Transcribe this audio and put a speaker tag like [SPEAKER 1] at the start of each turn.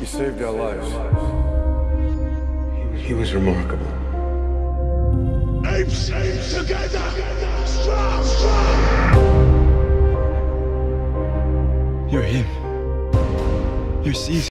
[SPEAKER 1] He saved our lives.
[SPEAKER 2] He was remarkable.
[SPEAKER 3] Apes together, strong, strong.
[SPEAKER 4] You're him. You're Caesar.